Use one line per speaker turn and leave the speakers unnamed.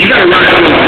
You gotta run out of